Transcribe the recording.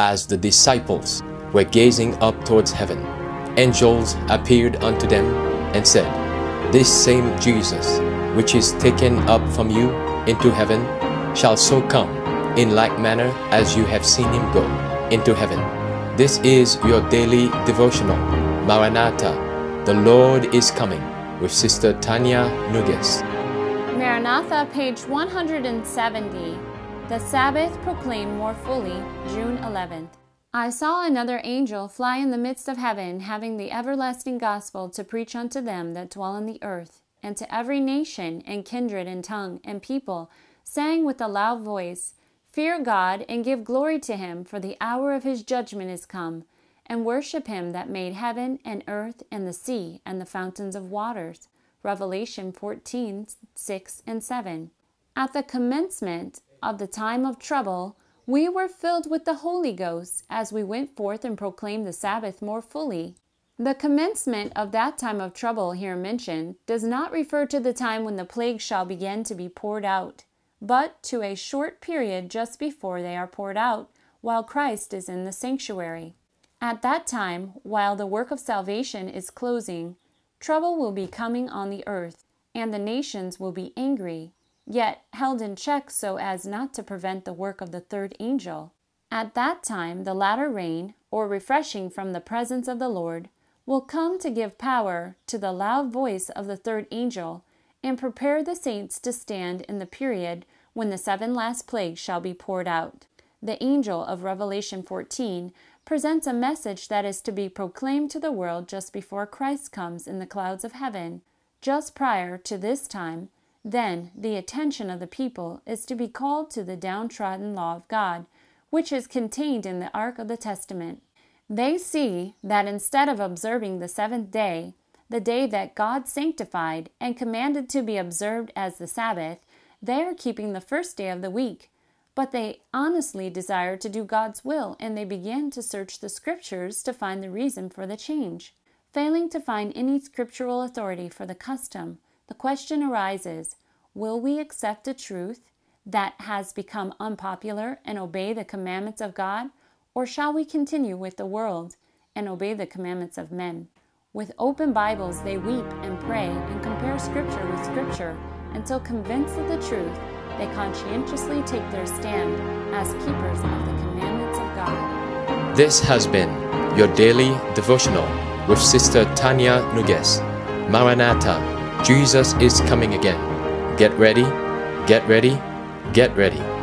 as the disciples were gazing up towards heaven, angels appeared unto them and said, This same Jesus, which is taken up from you into heaven, shall so come in like manner as you have seen him go into heaven. This is your daily devotional. Maranatha, the Lord is coming with Sister Tonya Nougaisse. Maranatha, page 170. The Sabbath proclaimed more fully, June 11th. I saw another angel fly in the midst of heaven, having the everlasting gospel to preach unto them that dwell on the earth, and to every nation, and kindred, and tongue, and people, saying with a loud voice, Fear God, and give glory to him, for the hour of his judgment is come, and worship him that made heaven, and earth, and the sea, and the fountains of waters. Revelation 14 6 and 7. At the commencement of the time of trouble, we were filled with the Holy Ghost as we went forth and proclaimed the Sabbath more fully. The commencement of that time of trouble here mentioned does not refer to the time when the plagues shall begin to be poured out, but to a short period just before they are poured out, while Christ is in the sanctuary. At that time, while the work of salvation is closing, trouble will be coming on the earth, and the nations will be angry yet held in check so as not to prevent the work of the third angel. At that time, the latter rain, or refreshing from the presence of the Lord, will come to give power to the loud voice of the third angel and prepare the saints to stand in the period when the seven last plagues shall be poured out. The angel of Revelation 14 presents a message that is to be proclaimed to the world just before Christ comes in the clouds of heaven. Just prior to this time, then the attention of the people is to be called to the downtrodden law of God, which is contained in the Ark of the Testament. They see that instead of observing the seventh day, the day that God sanctified and commanded to be observed as the Sabbath, they are keeping the first day of the week. But they honestly desire to do God's will, and they begin to search the Scriptures to find the reason for the change. Failing to find any scriptural authority for the custom, the question arises will we accept a truth that has become unpopular and obey the commandments of God, or shall we continue with the world and obey the commandments of men? With open Bibles, they weep and pray and compare Scripture with Scripture until convinced of the truth, they conscientiously take their stand as keepers of the commandments of God. This has been your daily devotional with Sister Tonya Nougaisse. Maranatha Jesus is coming again. Get ready, get ready, get ready.